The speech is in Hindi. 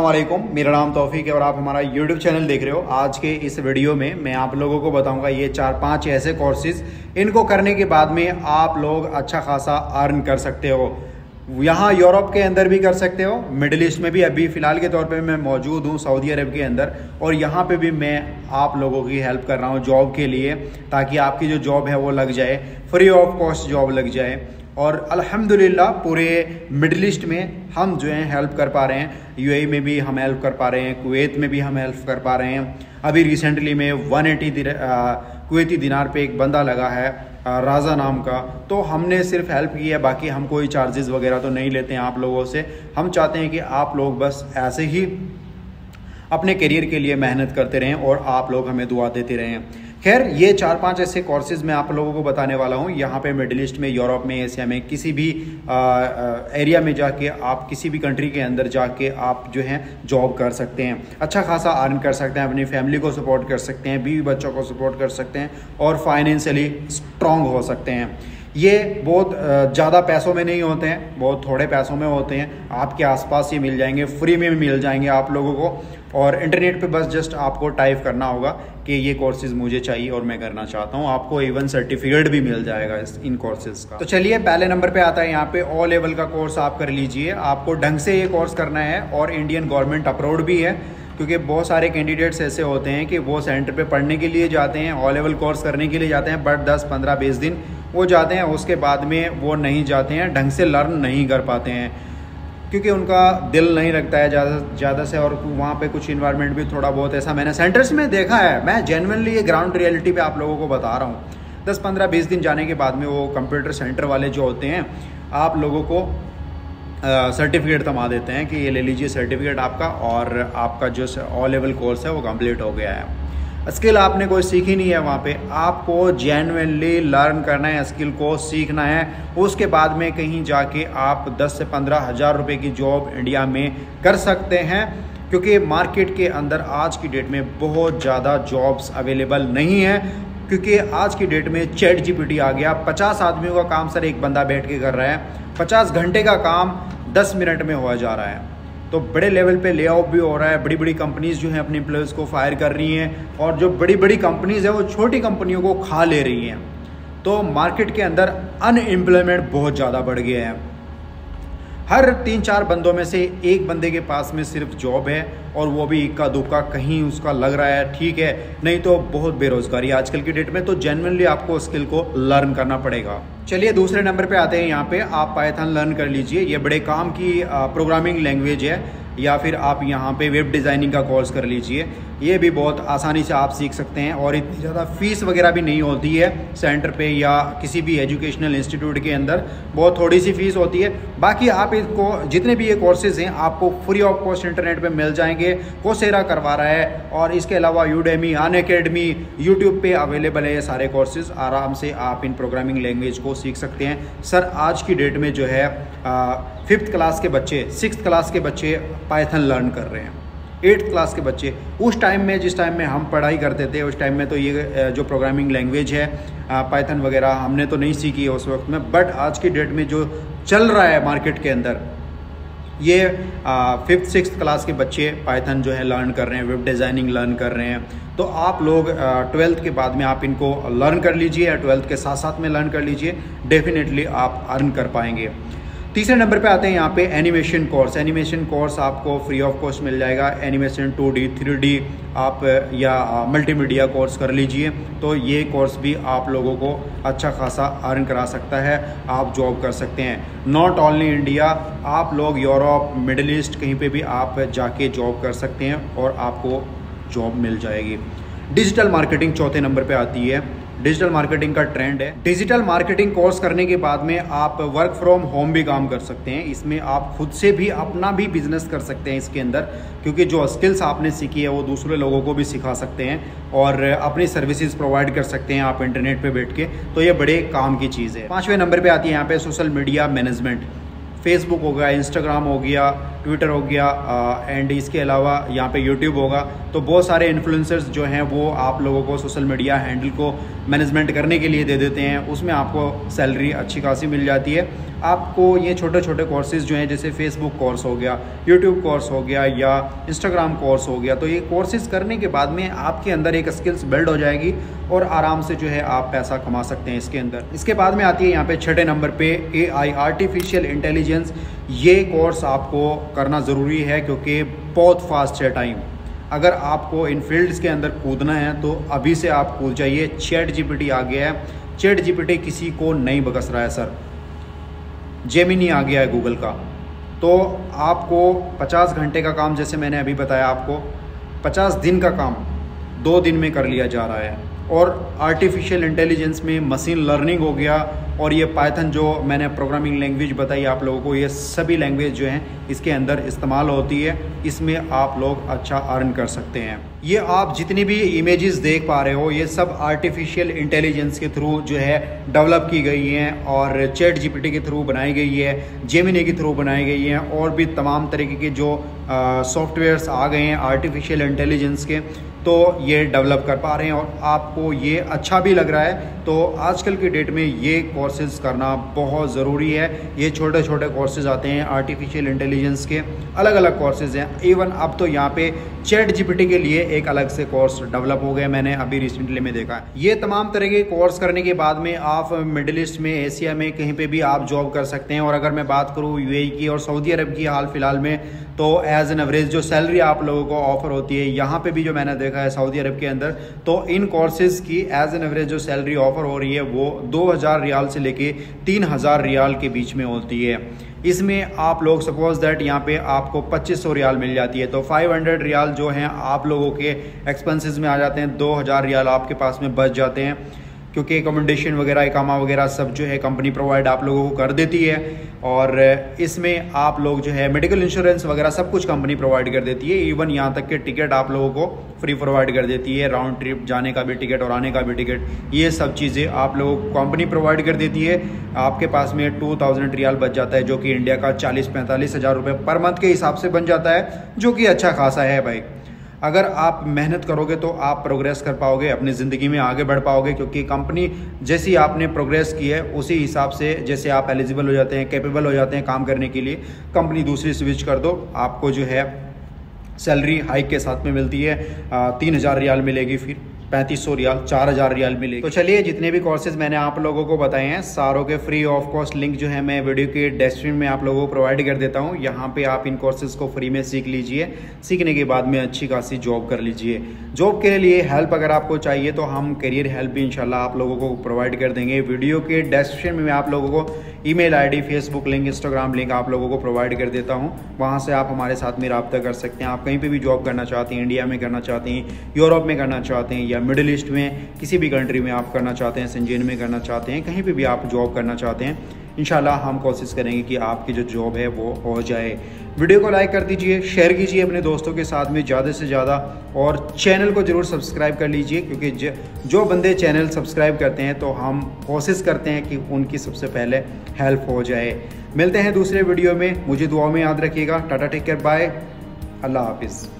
वालेकुम मेरा नाम तौफीक है और आप हमारा यूट्यूब चैनल देख रहे हो। आज के इस वीडियो में मैं आप लोगों को बताऊँगा ये चार पाँच ऐसे कोर्सेज इनको करने के बाद में आप लोग अच्छा खासा अर्न कर सकते हो। यहाँ यूरोप के अंदर भी कर सकते हो। मिडिल ईस्ट में भी अभी फ़िलहाल के तौर पे मैं मौजूद हूँ, सऊदी अरब के अंदर। और यहाँ पे भी मैं आप लोगों की हेल्प कर रहा हूँ जॉब के लिए, ताकि आपकी जो जॉब है वो लग जाए। फ्री ऑफ़ कॉस्ट जॉब लग जाए। और अल्हम्दुलिल्लाह पूरे मिडल ईस्ट में हम जो हैं हेल्प कर पा रहे हैं। यूएई में भी हम हेल्प कर पा रहे हैं कुवैत में भी हम हेल्प कर पा रहे हैं। अभी रिसेंटली में 180 एटी कुवैती दिनार पे एक बंदा लगा है आ, राजा नाम का। तो हमने सिर्फ़ हेल्प की है बाकी हम कोई चार्जेस वगैरह तो नहीं लेते हैं आप लोगों से। हम चाहते हैं कि आप लोग बस ऐसे ही अपने करियर के लिए मेहनत करते रहें और आप लोग हमें दुआ देते रहें। खैर ये चार पाँच ऐसे कोर्सेज मैं आप लोगों को बताने वाला हूँ। यहाँ पे मिडिल ईस्ट में यूरोप में एशिया में किसी भी आ, आ, एरिया में जाके आप किसी भी कंट्री के अंदर जाके आप जो है जॉब कर सकते हैं। अच्छा खासा अर्न कर सकते हैं अपनी फैमिली को सपोर्ट कर सकते हैं बीवी बच्चों को सपोर्ट कर सकते हैं और फाइनेंशियली स्ट्रॉन्ग हो सकते हैं। ये बहुत ज़्यादा पैसों में नहीं होते हैं, बहुत थोड़े पैसों में होते हैं। आपके आसपास ये मिल जाएँगे, फ्री में भी मिल जाएँगे आप लोगों को। और इंटरनेट पे बस जस्ट आपको टाइप करना होगा कि ये कोर्सेज मुझे चाहिए और मैं करना चाहता हूँ। आपको इवन सर्टिफिकेट भी मिल जाएगा इस, इन कोर्सेज का। तो चलिए, पहले नंबर पे आता है यहाँ पे। ओ लेवल का कोर्स आप कर लीजिए। आपको ढंग से ये कोर्स करना है और इंडियन गवर्नमेंट अप्रोड भी है, क्योंकि बहुत सारे कैंडिडेट्स ऐसे होते हैं कि वो सेंटर पे पढ़ने के लिए जाते हैं ऑल लेवल कोर्स करने के लिए जाते हैं बट दस, पंद्रह, बीस दिन वो जाते हैं, उसके बाद में वो नहीं जाते हैं, ढंग से लर्न नहीं कर पाते हैं। क्योंकि उनका दिल नहीं लगता है ज़्यादा ज़्यादा से, और वहाँ पे कुछ इन्वायरमेंट भी थोड़ा बहुत ऐसा मैंने सेंटर्स में देखा है। मैं जेनवनली ये ग्राउंड रियलिटी पे आप लोगों को बता रहा हूँ। दस, पंद्रह, बीस दिन जाने के बाद में वो कंप्यूटर सेंटर वाले जो होते हैं, आप लोगों को सर्टिफिकेट थमा देते हैं कि ये ले लीजिए सर्टिफिकेट आपका, और आपका जो ऑल लेवल कोर्स है वो कंप्लीट हो गया है। स्किल आपने कोई सीखी नहीं है वहाँ पे। आपको जेनवनली लर्न करना है स्किल को सीखना है। उसके बाद में कहीं जाके आप 10 से पंद्रह हज़ार रुपये की जॉब इंडिया में कर सकते हैं, क्योंकि मार्केट के अंदर आज की डेट में बहुत ज़्यादा जॉब्स अवेलेबल नहीं हैं, क्योंकि आज की डेट में चैट जीपीटी आ गया। पचास आदमियों का काम सर एक बंदा बैठ के कर रहा है। पचास घंटे का काम दस मिनट में हो जा रहा है। तो बड़े लेवल पे ले भी हो रहा है बड़ी बड़ी कंपनीज़ जो हैं अपने एम्प्लॉयज़ को फायर कर रही हैं और जो बड़ी बड़ी कंपनीज़ है वो छोटी कंपनियों को खा ले रही हैं। तो मार्केट के अंदर अनएम्प्लॉयमेंट बहुत ज़्यादा बढ़ गया है। हर तीन चार बंदों में से एक बंदे के पास में सिर्फ़ जॉब है और वो भी इक्का दुक्का कहीं उसका लग रहा है, ठीक है, नहीं तो बहुत बेरोजगारी आजकल की डेट में तो जेनवनली आपको स्किल को लर्न करना पड़ेगा। चलिए दूसरे नंबर पे आते हैं यहाँ पे। आप पाइथन लर्न कर लीजिए। ये बड़े काम की प्रोग्रामिंग लैंग्वेज है। या फिर आप यहाँ पे वेब डिज़ाइनिंग का कोर्स कर लीजिए। ये भी बहुत आसानी से आप सीख सकते हैं और इतनी ज़्यादा फ़ीस वगैरह भी नहीं होती है सेंटर पे या किसी भी एजुकेशनल इंस्टीट्यूट के अंदर। बहुत थोड़ी सी फ़ीस होती है। बाकी आप इसको, जितने भी ये कोर्सेज हैं, आपको फ्री ऑफ़ कॉस्ट इंटरनेट पे मिल जाएँगे। कोसेरा करवा रहा है और इसके अलावा यूडेमी अन अकेडमी यूट्यूब पे अवेलेबल है ये सारे कोर्सेज आराम से आप इन प्रोग्रामिंग लैंग्वेज को सीख सकते हैं। सर, आज की डेट में जो है फिफ्थ क्लास के बच्चे सिक्स क्लास के बच्चे पाइथन लर्न कर रहे हैं। एट्थ क्लास के बच्चे, उस टाइम में, जिस टाइम में हम पढ़ाई करते थे, उस टाइम में तो ये जो प्रोग्रामिंग लैंग्वेज है पाइथन वगैरह हमने तो नहीं सीखी है उस वक्त में बट आज की डेट में जो चल रहा है मार्केट के अंदर ये फिफ्थ सिक्स क्लास के बच्चे पाइथन जो है लर्न कर रहे हैं वेब डिज़ाइनिंग लर्न कर रहे हैं। तो आप लोग ट्वेल्थ के बाद में आप इनको लर्न कर लीजिए या ट्वेल्थ के साथ साथ में लर्न कर लीजिए। डेफिनेटली आप अर्न कर पाएँगे। तीसरे नंबर पे आते हैं यहाँ पे एनिमेशन कोर्स। एनिमेशन कोर्स आपको फ्री ऑफ़ कॉस्ट मिल जाएगा। Animation two D, three D आप या मल्टीमीडिया कोर्स कर लीजिए तो ये कोर्स भी आप लोगों को अच्छा खासा अर्न करा सकता है। आप जॉब कर सकते हैं। नॉट ओनली इंडिया, आप लोग यूरोप, मिडल ईस्ट कहीं पे भी आप जाके जॉब कर सकते हैं और आपको जॉब मिल जाएगी। डिजिटल मार्केटिंग चौथे नंबर पे आती है। डिजिटल मार्केटिंग का ट्रेंड है। डिजिटल मार्केटिंग कोर्स करने के बाद में आप वर्क फ्रॉम होम भी काम कर सकते हैं। इसमें आप खुद से भी अपना भी बिज़नेस कर सकते हैं इसके अंदर, क्योंकि जो स्किल्स आपने सीखी है, वो दूसरे लोगों को भी सिखा सकते हैं और अपनी सर्विसेज़ प्रोवाइड कर सकते हैं आप इंटरनेट पर बैठ के। तो ये बड़े काम की चीज़ है। पाँचवें नंबर पर आती है यहाँ पे सोशल मीडिया मैनेजमेंट फेसबुक हो गया इंस्टाग्राम हो गया ट्विटर हो गया एंड इसके अलावा यहाँ पे यूट्यूब होगा। तो बहुत सारे इन्फ्लुएंसर्स जो हैं, वो आप लोगों को सोशल मीडिया हैंडल को मैनेजमेंट करने के लिए दे देते हैं। उसमें आपको सैलरी अच्छी खासी मिल जाती है। आपको ये छोटे छोटे कोर्सेज जो हैं, जैसे फेसबुक कोर्स हो गया यूट्यूब कोर्स हो गया, या इंस्टाग्राम कोर्स हो गया तो ये कोर्सेज करने के बाद में आपके अंदर एक स्किल्स बिल्ड हो जाएगी और आराम से जो है आप पैसा कमा सकते हैं इसके अंदर। इसके बाद में आती है यहाँ पे छठे नंबर पे ए आई आर्टिफिशियल इंटेलिजेंस ये कोर्स आपको करना ज़रूरी है क्योंकि बहुत फास्ट है टाइम अगर आपको इन फील्ड्स के अंदर कूदना है तो अभी से आप कूद जाइए। चैट जीपीटी आ गया है। चैट जीपीटी किसी को नहीं बकस रहा है सर जेमिनी आ गया है गूगल का। तो आपको 50 घंटे का काम, जैसे मैंने अभी बताया आपको 50 दिन का काम दो दिन में कर लिया जा रहा है। और आर्टिफिशियल इंटेलिजेंस में मशीन लर्निंग हो गया और ये पाइथन जो मैंने प्रोग्रामिंग लैंग्वेज बताई आप लोगों को, ये सभी लैंग्वेज जो हैं, इसके अंदर इस्तेमाल होती है। इसमें आप लोग अच्छा अर्न कर सकते हैं। ये आप जितनी भी इमेजेस देख पा रहे हो, ये सब आर्टिफिशियल इंटेलिजेंस के थ्रू जो है डेवलप की गई हैं और चैट जीपीटी के थ्रू बनाई गई है जेमिनी के थ्रू बनाई गई हैं और भी तमाम तरीके के जो सॉफ्टवेयर्स आ गए हैं आर्टिफिशियल इंटेलिजेंस के। तो ये डेवलप कर पा रहे हैं और आपको ये अच्छा भी लग रहा है। तो आजकल की डेट में ये कोर्सेज करना बहुत ज़रूरी है। ये छोटे छोटे कोर्सेज आते हैं आर्टिफिशियल इंटेलिजेंस के अलग अलग कोर्सेज हैं। इवन अब तो यहाँ पे चैट जीपीटी के लिए एक अलग से कोर्स डेवलप हो गए मैंने अभी रिसेंटली में देखा है। ये तमाम तरह के कोर्स करने के बाद में आप मिडिल ईस्ट में एशिया में कहीं पर भी आप जॉब कर सकते हैं। और अगर मैं बात करूँ यूएई की और सऊदी अरब की हाल फ़िलहाल में तो एज एन एवरेज जो सैलरी आप लोगों को ऑफ़र होती है, यहाँ पर भी जो मैंने देखा है सऊदी अरब के अंदर। तो इन कोर्सेज की एज एन एवरेज जो सैलरी ऑफ़र हो रही है, वो 2000 रियाल से लेके 3000 रियाल के बीच में होती है। इसमें आप लोग सपोज़ दैट यहाँ पे आपको 2500 रियाल मिल जाती है। तो 500 रियाल जो हैं, आप लोगों के एक्सपेंसेस में आ जाते हैं। 2000 रियाल आपके पास में बच जाते हैं। क्योंकि अकोमोडेशन वगैरह, इकामा वगैरह सब जो है कंपनी प्रोवाइड आप लोगों को कर देती है। और इसमें आप लोग जो है मेडिकल इंश्योरेंस वगैरह सब कुछ कंपनी प्रोवाइड कर देती है। इवन यहाँ तक के टिकट आप लोगों को फ्री प्रोवाइड कर देती है। राउंड ट्रिप जाने का भी टिकट और आने का भी टिकट ये सब चीज़ें आप लोगों को कंपनी प्रोवाइड कर देती है। आपके पास में टू थाउज़ेंड रियाल बच जाता है, जो कि इंडिया का चालीस पैंतालीस हज़ार रुपये पर मंथ के हिसाब से बन जाता है, जो कि अच्छा खासा है भाई। अगर आप मेहनत करोगे तो आप प्रोग्रेस कर पाओगे, अपनी ज़िंदगी में आगे बढ़ पाओगे, क्योंकि कंपनी जैसी आपने प्रोग्रेस की है, उसी हिसाब से जैसे आप एलिजिबल हो जाते हैं कैपेबल हो जाते हैं काम करने के लिए कंपनी दूसरी स्विच कर दो। आपको जो है सैलरी हाइक के साथ में मिलती है तीन हज़ार रियाल मिलेगी फिर। पैंतीस सौ रियाल, चार हज़ार रियाल मिले तो चलिए, जितने भी कोर्सेज मैंने आप लोगों को बताए हैं, सारों के फ्री ऑफ़ कॉस्ट लिंक जो है मैं वीडियो के डेस्क्रिप्शन में आप लोगों को प्रोवाइड कर देता हूँ। यहाँ पे आप इन कोर्सेज को फ्री में सीख लीजिए। सीखने के बाद में अच्छी खासी जॉब कर लीजिए। जॉब के लिए हेल्प अगर आपको चाहिए तो हम करियर हेल्प भी इनशाला आप लोगों को प्रोवाइड कर देंगे। वीडियो के डेस्क्रिप्शन में आप लोगों को email ID Facebook link Instagram link आप लोगों को प्रोवाइड कर देता हूँ। वहाँ से आप हमारे साथ में रबता कर सकते हैं। आप कहीं पर भी जॉब करना चाहते हैं इंडिया में करना चाहते हैं यूरोप में करना चाहते हैं या मिडिल ईस्ट में, किसी भी कंट्री में आप करना चाहते हैं संजीन में करना चाहते हैं, कहीं पे भी आप जॉब करना चाहते हैं इन हम कोशिश करेंगे कि आपकी जो जॉब है वो हो जाए। वीडियो को लाइक कर दीजिए शेयर कीजिए अपने दोस्तों के साथ में ज़्यादा से ज़्यादा, और चैनल को ज़रूर सब्सक्राइब कर लीजिए, क्योंकि जो बंदे चैनल सब्सक्राइब करते हैं तो हम कोशिश करते हैं कि उनकी सबसे पहले हेल्प हो जाए। मिलते हैं दूसरे वीडियो में, मुझे दुआ में याद रखिएगा। टाटा टेक केयर बाय अल्लाह हाफिज़।